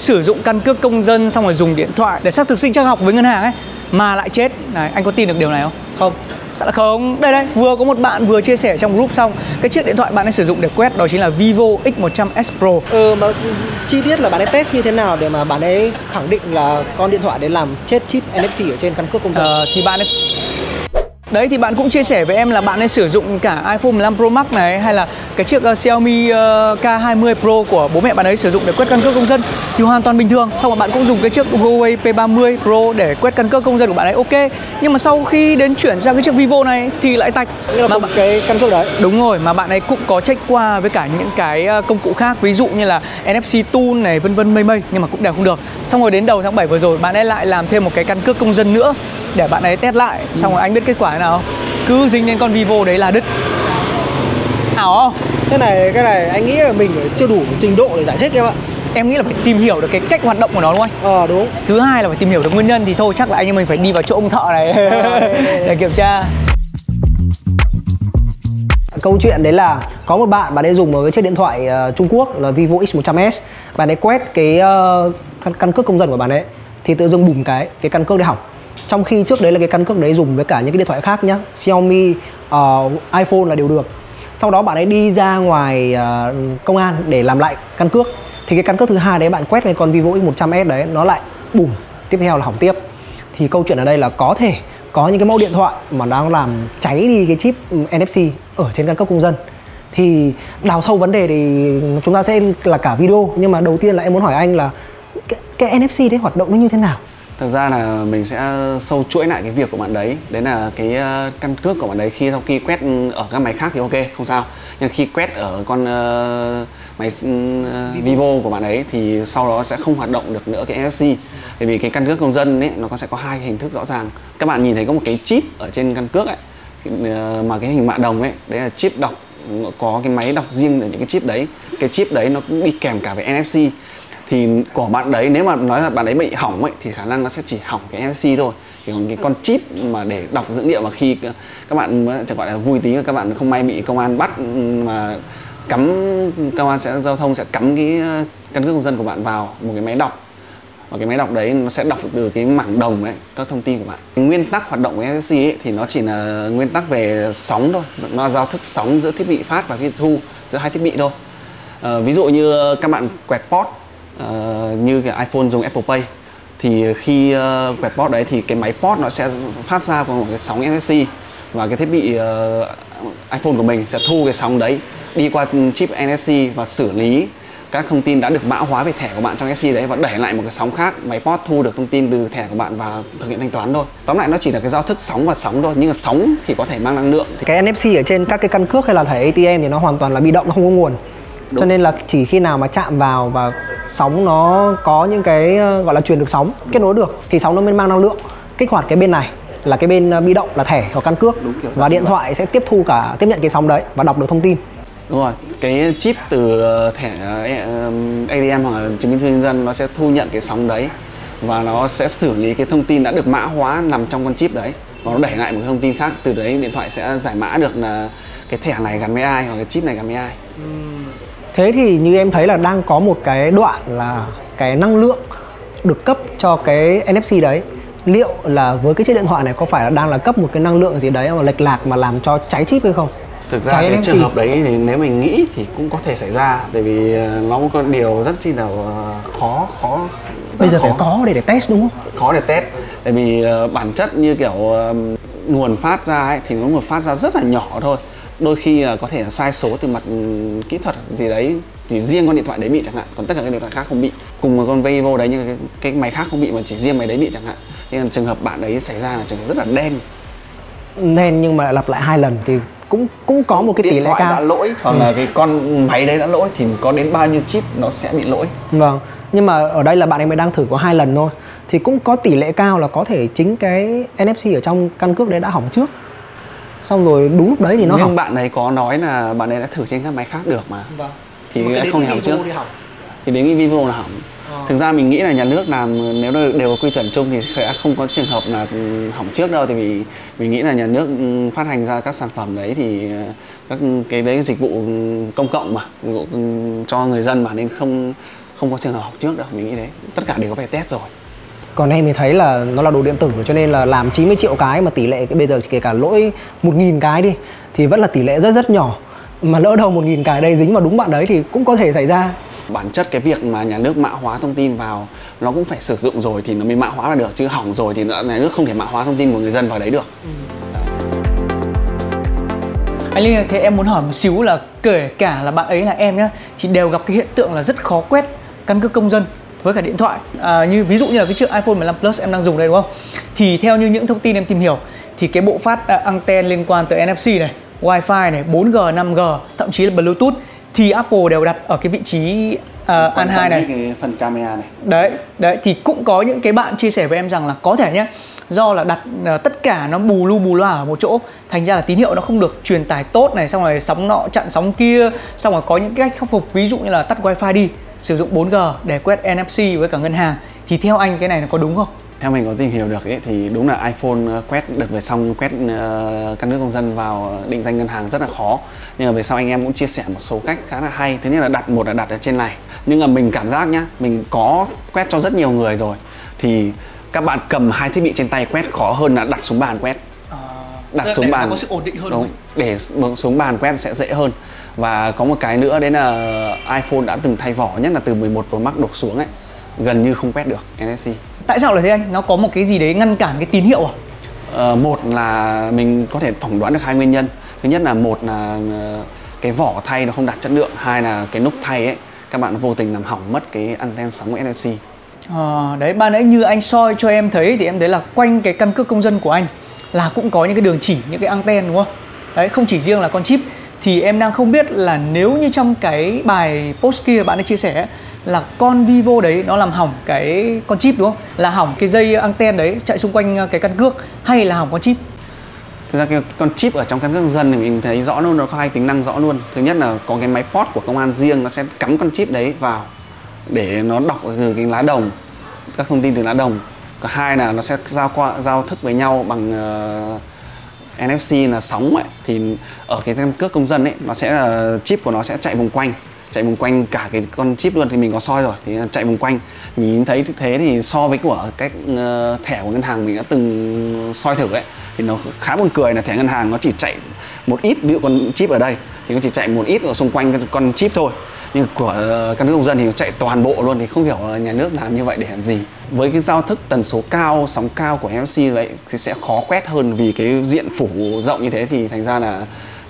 sử dụng căn cước công dân xong rồi dùng điện thoại để xác thực sinh chắc học với ngân hàng ấy mà lại chết. Này anh có tin được điều này không? Không. Sao là không? Đây đây, vừa có một bạn vừa chia sẻ trong group xong Cái chiếc điện thoại bạn ấy sử dụng để quét đó chính là Vivo X100S Pro. Ừ mà chi tiết là bạn ấy test như thế nào để mà bạn ấy khẳng định là con điện thoại đấy làm chết chip NFC ở trên căn cước công dân? Ờ, Thì bạn ấy Đấy thì bạn cũng chia sẻ với em là bạn ấy sử dụng cả iPhone 15 Pro Max này hay là cái chiếc uh, Xiaomi uh, K20 Pro của bố mẹ bạn ấy sử dụng để quét căn cước công dân thì hoàn toàn bình thường. Xong rồi bạn cũng dùng cái chiếc Huawei P30 Pro để quét căn cước công dân của bạn ấy ok. Nhưng mà sau khi đến chuyển sang cái chiếc Vivo này thì lại tạch. Nghĩa là mà bạn... cái căn cước đấy Đúng rồi, mà bạn ấy cũng có check qua với cả những cái uh, công cụ khác ví dụ như là NFC tool này vân vân mây mây nhưng mà cũng đều không được. Xong rồi đến đầu tháng 7 vừa rồi bạn ấy lại làm thêm một cái căn cước công dân nữa để bạn ấy test lại xong rồi anh biết kết quả thế nào cứ dính đến con Vivo đấy là đứt. Ảo không? Cái này cái này anh nghĩ là mình chưa đủ trình độ để giải thích em ạ. Em nghĩ là phải tìm hiểu được cái cách hoạt động của nó đúng không? Ờ đúng. Thứ hai là phải tìm hiểu được nguyên nhân thì thôi chắc là anh em mình phải đi vào chỗ ông thợ này. Để kiểm tra. Câu chuyện đấy là có một bạn bạn ấy dùng một cái chiếc điện thoại uh, Trung Quốc là Vivo X100s bạn ấy quét cái uh, căn, căn cước công dân của bạn ấy thì tự dưng bùm cái cái căn cước đấy hỏng trong khi trước đấy là cái căn cước đấy dùng với cả những cái điện thoại khác nhá Xiaomi, uh, iPhone là đều được. Sau đó bạn ấy đi ra ngoài uh, công an để làm lại căn cước. Thì cái căn cước thứ hai đấy bạn quét lên con Vivo X100s đấy nó lại bùm tiếp theo là hỏng tiếp. Thì câu chuyện ở đây là có thể có những cái mẫu điện thoại mà đang làm cháy đi cái chip ừ, NFC ở trên căn cước công dân. Thì đào sâu vấn đề thì chúng ta sẽ là cả video nhưng mà đầu tiên là em muốn hỏi anh là cái, cái NFC đấy hoạt động nó như thế nào? Thực ra là mình sẽ sâu chuỗi lại cái việc của bạn đấy. Đấy là cái ờ, căn cước của bạn đấy khi sau khi quét ở các máy khác thì ok, không sao. Nhưng khi quét ở con uh, máy uh, Vivo. Của bạn ấy thì sau đó sẽ không hoạt động được nữa cái NFC Bởi vì cái căn cước công dân ấy nó sẽ có hai hình thức rõ ràng. Các bạn nhìn thấy có một cái chip ở trên căn cước ấy Mà cái hình mạ đồng ấy, đấy là chip đọc có cái máy đọc riêng ở những cái chip đấy. Cái chip đấy nó cũng đi kèm cả với NFC thì của bạn đấy nếu mà nói là bạn ấy bị hỏng ấy thì khả năng nó sẽ chỉ hỏng cái NFC thôi. Thì còn cái con chip mà để đọc dữ liệu mà khi các bạn chẳng gọi là vui tí các bạn không may bị công an bắt ừ, mà cắm công an sẽ giao thông sẽ cắm cái ờ, căn cước công dân của bạn vào một cái máy đọc. Và cái máy đọc đấy nó sẽ đọc từ cái mảng đồng đấy các thông tin của bạn. Cái nguyên tắc hoạt động của NFC ấy, thì nó chỉ là nguyên tắc về sóng thôi nó giao thức sóng giữa thiết bị phát và thiết bị thu giữa hai thiết bị thôi. À, ví dụ như các bạn quẹt port uh, như cái iPhone dùng Apple Pay. Thì khi uh, quẹt port đấy thì cái máy port nó sẽ phát ra một cái sóng NFC và cái thiết bị uh, iPhone của mình sẽ thu cái sóng đấy đi qua chip NFC và xử lý các thông tin đã được mã hóa về thẻ của bạn trong NFC đấy và đẩy lại một cái sóng khác. Máy port thu được thông tin từ thẻ của bạn và thực hiện thanh toán thôi. Tóm lại nó chỉ là cái giao thức sóng và sóng thôi nhưng mà sóng thì có thể mang năng lượng. Thì cái NFC ở trên các cái căn cước hay là thẻ ATM thì nó hoàn toàn là bị động nó không có nguồn. Đúng. cho nên là chỉ khi nào mà chạm vào và sóng nó có những cái ờ, gọi là truyền được sóng kết nối được thì sóng nó mới mang năng lượng kích hoạt cái bên này là cái bên ờ, bị động là thẻ hoặc căn cước. Đúng, và điện thoại sẽ tiếp thu cả tiếp nhận cái sóng đấy và đọc được thông tin. Đúng rồi, cái chip từ ờ, thẻ ATM hoặc là chứng minh thư nhân dân nó sẽ thu nhận cái sóng đấy và nó sẽ xử lý cái thông tin đã được mã hóa nằm trong con chip đấy. Và nó đẩy lại một cái thông tin khác từ đấy điện thoại sẽ giải mã được là cái thẻ này gắn với ai hoặc cái chip này gắn với ai. Thế thì như em thấy là đang có một cái đoạn là cái năng lượng được cấp cho cái NFC đấy liệu là với cái chiếc điện thoại này có phải là đang là cấp một cái năng lượng gì đấy mà lệch lạc mà làm cho cháy chip hay không? Thực ra cháy cái NFC. trường hợp đấy thì nếu mình nghĩ thì cũng có thể xảy ra tại vì ờ, nó có điều rất chi là ờ, khó khó bây giờ khó. phải có để để test đúng không? Khó để test tại vì ờ, bản chất như kiểu nguồn phát ra ấy thì nó nguồn phát ra rất là nhỏ thôi đôi khi có thể là sai số từ mặt kỹ thuật gì đấy chỉ riêng con điện thoại đấy bị chẳng hạn còn tất cả các điện thoại khác không bị. Cùng một con Vivo đấy nhưng cái, cái máy khác không bị mà chỉ riêng máy đấy bị chẳng hạn. Nên trường hợp bạn đấy xảy ra là trường hợp rất là đen. Đen nhưng mà lặp lại hai lần thì cũng cũng có một cái điện tỷ lệ cao. đã lỗi hoặc ừ. là cái con máy đấy đã lỗi thì có đến bao nhiêu chip nó sẽ bị lỗi. Vâng nhưng mà ở đây là bạn ấy mới đang thử có hai lần thôi. Thì cũng có tỷ lệ cao là có thể chính cái NFC ở trong căn cước đấy đã hỏng trước xong rồi đúng lúc đấy thì nó nhưng hỏng. bạn ấy có nói là bạn ấy đã thử trên các máy khác được mà. Vâng. thì không hỏng trước thì đến cái Vivo là hỏng. À. thực ra mình nghĩ là nhà nước làm nếu đều có quy chuẩn chung thì sẽ không có trường hợp là hỏng trước đâu. Tại vì mình nghĩ là nhà nước phát hành ra các sản phẩm đấy thì ờ, các cái đấy dịch vụ công cộng mà dịch vụ cho người dân mà nên không không có trường hợp học trước đâu. Mình nghĩ thế. Tất cả đều có phải test rồi còn em thì thấy là nó là đồ điện tử cho nên là làm 90 triệu cái mà tỷ lệ bây giờ kể cả lỗi 1.000 cái đi thì vẫn là tỷ lệ rất rất nhỏ. Mà lỡ đầu 1.000 cái đây dính vào đúng bạn đấy thì cũng có thể xảy ra. Bản chất cái việc mà nhà nước mã hóa thông tin vào nó cũng phải sử dụng rồi thì nó mới mã hóa ra được chứ hỏng rồi thì nhà nước không thể mã hóa thông tin của người dân vào đấy được. Anh Linh thế em muốn hỏi một xíu là kể cả là bạn ấy là em nhá thì đều gặp cái hiện tượng là rất khó quét căn cước công dân với cả điện thoại. À, như ví dụ như là cái chiếc iPhone 15 Plus em đang dùng đây đúng không? Thì theo như những thông tin em tìm hiểu thì cái bộ phát uh, anten liên quan tới NFC này Wi-Fi này 4G 5G thậm chí là Bluetooth thì Apple đều đặt ở cái vị trí uh, an 2 này. cái phần camera này. Đấy đấy thì cũng có những cái bạn chia sẻ với em rằng là có thể nhé do là đặt uh, tất cả nó bù lu bù loa ở một chỗ thành ra là tín hiệu nó không được truyền tải tốt này xong rồi sóng nọ chặn sóng kia xong rồi có những cách khắc phục. Ví dụ như là tắt wifi đi sử dụng 4G để quét NFC với cả ngân hàng. Thì theo anh cái này nó có đúng không? theo mình có tìm hiểu được ấy, thì đúng là iPhone ờ, quét được về xong quét uh, căn cước công dân vào định danh ngân hàng rất là khó. Nhưng mà về sau anh em cũng chia sẻ một số cách khá là hay. Thứ nhất là đặt một là đặt ở trên này. Nhưng mà mình cảm giác nhá mình có quét cho rất nhiều người rồi. Thì các bạn cầm hai thiết bị trên tay quét khó hơn là đặt xuống bàn quét. Đặt để xuống bàn. có sự ổn định hơn đúng. để xuống bàn quét sẽ dễ hơn và có một cái nữa đấy là iPhone đã từng thay vỏ nhất là từ 11 Pro Max đổ xuống ấy gần như không quét được NFC Tại sao lại thế anh? Nó có một cái gì đấy ngăn cản cái tín hiệu à? Ờ, một là mình có thể phỏng đoán được hai nguyên nhân thứ nhất là một là ờ, cái vỏ thay nó không đạt chất lượng hai là cái nút thay ấy các bạn vô tình làm hỏng mất cái anten sóng NFC Ờ, đấy ban nãy như anh soi cho em thấy thì em thấy là quanh cái căn cước công dân của anh là cũng có những cái đường chỉ những cái anten đúng không? Đấy không chỉ riêng là con chip thì em đang không biết là nếu như trong cái bài post kia bạn ấy chia sẻ là con Vivo đấy nó làm hỏng cái con chip đúng không? Là hỏng cái dây anten đấy chạy xung quanh ờ, cái căn cước hay là hỏng con chip? thực ra cái con chip ở trong căn cước công dân thì mình thấy rõ luôn nó có hai tính năng rõ luôn thứ nhất là có cái máy port của công an riêng nó sẽ cắm con chip đấy vào để nó đọc từ cái lá đồng các thông tin từ lá đồng cả hai là nó sẽ giao qua giao thức với nhau bằng uh, NFC là sóng ấy, thì ở cái căn cước công dân ấy, nó sẽ là, chip của nó sẽ chạy vòng quanh, chạy vòng quanh cả cái con chip luôn, thì mình có soi rồi, thì chạy vòng quanh. Mình nhìn thấy thế thì so với của cái ờ, thẻ của ngân hàng mình đã từng soi thử ấy, thì nó khá buồn cười là thẻ ngân hàng nó chỉ chạy một ít, ví dụ con chip ở đây, thì nó chỉ chạy một ít ở xung quanh con chip thôi. Nhưng của ờ, căn cước công dân thì nó chạy toàn bộ luôn, thì không hiểu là nhà nước làm như vậy để làm gì với cái giao thức tần số cao sóng cao của NFC vậy thì sẽ khó quét hơn vì cái diện phủ rộng như thế thì thành ra là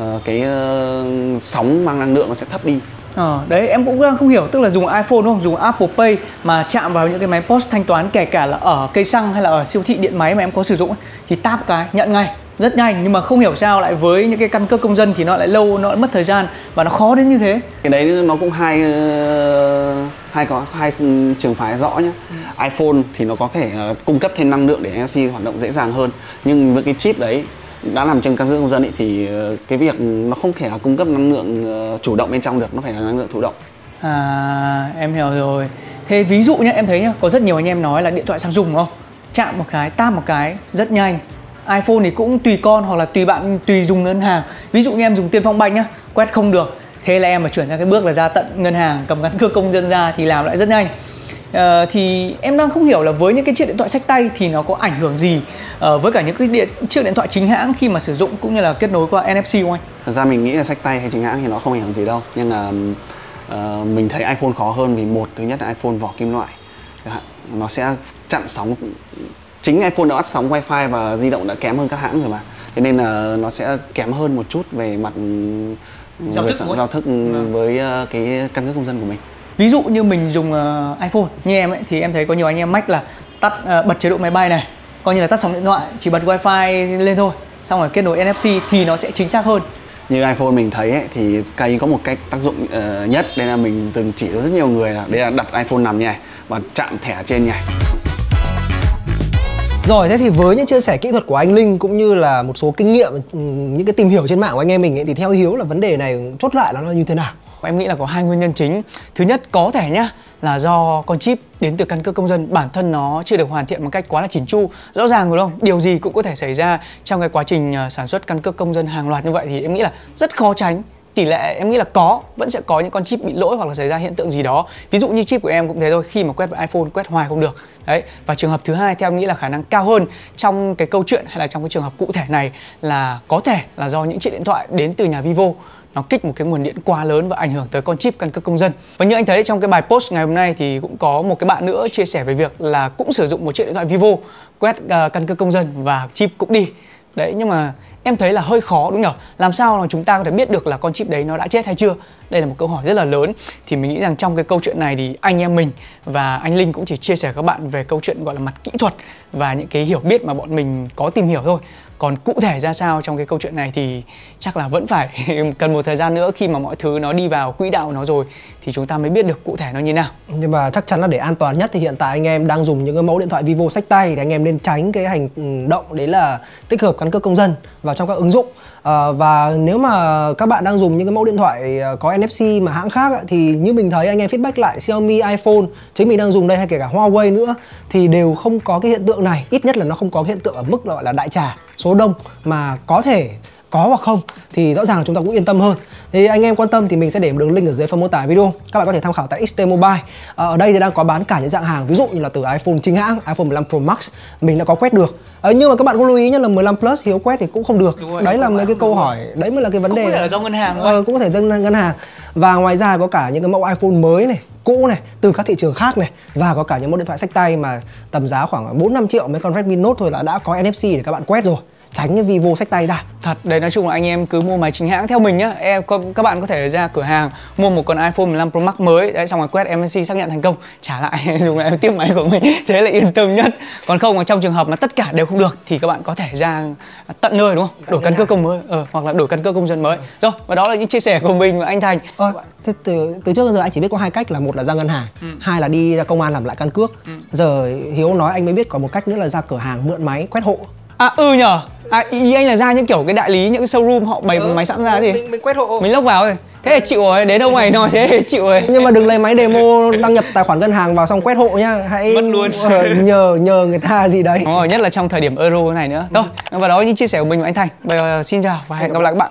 uh, cái uh, sóng mang năng lượng nó sẽ thấp đi. Ờ, đấy em cũng đang không hiểu tức là dùng iPhone đúng không? Dùng Apple Pay mà chạm vào những cái máy POS thanh toán kể cả là ở cây xăng hay là ở siêu thị điện máy mà em có sử dụng ấy, thì tap cái nhận ngay rất nhanh nhưng mà không hiểu sao lại với những cái căn cước công dân thì nó lại lâu nó lại mất thời gian và nó khó đến như thế. Cái đấy nó cũng hai ờ, hai có hai trường phái rõ nhé Ừ. iPhone thì nó có thể ờ, cung cấp thêm năng lượng để NFC hoạt động dễ dàng hơn. Nhưng với cái chip đấy đã làm trên căn cước công dân ấy, thì ờ, cái việc nó không thể là cung cấp năng lượng chủ động bên trong được nó phải là năng lượng thụ động. À em hiểu rồi. Thế ví dụ nhé em thấy nhá có rất nhiều anh em nói là điện thoại Samsung đúng không? Chạm một cái tap một cái rất nhanh iPhone thì cũng tùy con hoặc là tùy bạn tùy dùng ngân hàng. Ví dụ như em dùng tiên phong banh nhá quét không được. Thế là em mà chuyển sang cái bước là ra tận ngân hàng cầm căn cước công dân ra thì làm lại rất nhanh. Uh, thì em đang không hiểu là với những cái chiếc điện thoại sách tay thì nó có ảnh hưởng gì uh, với cả những cái điện chiếc điện thoại chính hãng khi mà sử dụng cũng như là kết nối qua NFC không anh? Thật ra mình nghĩ là sách tay hay chính hãng thì nó không ảnh hưởng gì đâu. Nhưng là uh, ờ, mình thấy iPhone khó hơn vì một thứ nhất là iPhone vỏ kim loại. Nó sẽ chặn sóng Chính iPhone đã bắt sóng wifi và di động đã kém hơn các hãng rồi mà Thế nên là nó sẽ kém hơn một chút về mặt Giao về thức không? giao thức Vâng. với ờ, cái căn cước công dân của mình Ví dụ như mình dùng ờ, iPhone như em ấy thì em thấy có nhiều anh em Mac là tắt ờ, bật chế độ máy bay này coi như là tắt sóng điện thoại chỉ bật wifi lên thôi xong rồi kết nối NFC thì nó sẽ chính xác hơn như iPhone mình thấy ấy, thì cây có một cách tác dụng ờ, nhất đây là mình từng chỉ cho rất nhiều người là đây là đặt iPhone nằm như này và chạm thẻ trên như này rồi thế thì với những chia sẻ kỹ thuật của anh Linh cũng như là một số kinh nghiệm ừ, những cái tìm hiểu trên mạng của anh em mình ấy, thì theo Hiếu là vấn đề này chốt lại là nó như thế nào? Em nghĩ là có hai nguyên nhân chính. Thứ nhất có thể nhá là do con chip đến từ căn cước công dân bản thân nó chưa được hoàn thiện một cách quá là chỉn chu. Rõ ràng đúng không? Điều gì cũng có thể xảy ra trong cái quá trình ờ, sản xuất căn cước công dân hàng loạt như vậy thì em nghĩ là rất khó tránh tỷ lệ em nghĩ là có vẫn sẽ có những con chip bị lỗi hoặc là xảy ra hiện tượng gì đó ví dụ như chip của em cũng thế thôi khi mà quét với iPhone quét hoài không được đấy và trường hợp thứ hai theo em nghĩ là khả năng cao hơn trong cái câu chuyện hay là trong cái trường hợp cụ thể này là có thể là do những chiếc điện thoại đến từ nhà Vivo nó kích một cái nguồn điện quá lớn và ảnh hưởng tới con chip căn cước công dân. Và như anh thấy trong cái bài post ngày hôm nay thì cũng có một cái bạn nữa chia sẻ về việc là cũng sử dụng một chiếc điện thoại Vivo quét uh, căn cước công dân và chip cũng đi. Đấy, nhưng mà em thấy là hơi khó, đúng nhở? Làm sao mà chúng ta có thể biết được là con chip đấy nó đã chết hay chưa? Đây là một câu hỏi rất là lớn. Thì mình nghĩ rằng trong cái câu chuyện này thì anh em mình và anh linh cũng chỉ chia sẻ các bạn về câu chuyện gọi là mặt kỹ thuật và những cái hiểu biết mà bọn mình có tìm hiểu thôi còn cụ thể ra sao trong cái câu chuyện này thì chắc là vẫn phải cần một thời gian nữa khi mà mọi thứ nó đi vào quỹ đạo nó rồi thì chúng ta mới biết được cụ thể nó như nào. Nhưng mà chắc chắn là để an toàn nhất thì hiện tại anh em đang dùng những cái mẫu điện thoại Vivo sách tay thì anh em nên tránh cái hành ừ, động đấy là tích hợp căn cước công dân vào trong các ứng dụng. À, và nếu mà các bạn đang dùng những cái mẫu điện thoại ờ, có NFC mà hãng khác thì như mình thấy anh em feedback lại Xiaomi, iPhone chính mình đang dùng đây hay kể cả Huawei nữa thì đều không có cái hiện tượng này. Ít nhất là nó không có cái hiện tượng ở mức gọi là đại trà số đông mà có thể có hoặc không thì rõ ràng là chúng ta cũng yên tâm hơn. Thì anh em quan tâm thì mình sẽ để một đường link ở dưới phần mô tả video. Các bạn có thể tham khảo tại XT Mobile. Ờ, ở đây thì đang có bán cả những dạng hàng ví dụ như là từ iPhone chính hãng iPhone 15 Pro Max mình đã có quét được. À, nhưng mà các bạn cũng lưu ý nhé là 15 Plus hiếu quét thì cũng không được. Rồi, đấy là mấy cái câu hỏi đấy mới là cái vấn cũng đề có thể là do ngân hàng ờ, cũng có thể do ngân hàng. Và ngoài ra có cả những cái mẫu iPhone mới này cũ này, từ các thị trường khác này, và có cả những mẫu điện thoại sách tay mà tầm giá khoảng 4 5 triệu mấy con Redmi Note thôi là đã có NFC để các bạn quét rồi tránh cái Vivo sách tay ra. Thật đấy nói chung là anh em cứ mua máy chính hãng theo mình nhá. Em các bạn có thể ra cửa hàng mua một con iPhone 15 Pro Max mới. Đấy xong rồi quét MNC xác nhận thành công. Trả lại dùng lại tiếp máy của mình. Thế là yên tâm nhất. Còn không mà trong trường hợp mà tất cả đều không được thì các bạn có thể ra tận nơi đúng không? Đổi căn cước công mới ờ, hoặc là đổi căn cước công dân mới. Rồi và đó là những chia sẻ của mình và anh Thành. Ờ, thế từ từ trước đến giờ anh chỉ biết có hai cách là một là ra ngân hàng ừ. hai là đi ra công an làm lại căn cước. Ừ. giờ Hiếu nói anh mới biết có một cách nữa là ra cửa hàng mượn máy quét hộ. À ừ nhở À ý anh là ra những kiểu cái đại lý những cái showroom họ bày ừ, máy sẵn ra gì? mình, mình quét hộ. Mình lốc vào rồi Thế là chịu rồi, đến đâu mày nói thế thì chịu rồi. Nhưng mà đừng lấy máy demo đăng nhập tài khoản ngân hàng vào xong quét hộ nhá. Hãy Mất luôn. ờ, nhờ nhờ người ta gì đấy. Đúng rồi, nhất là trong thời điểm euro này nữa. Thôi, và đó những chia sẻ của mình và anh Thành. Bây giờ xin chào và hẹn gặp lại các bạn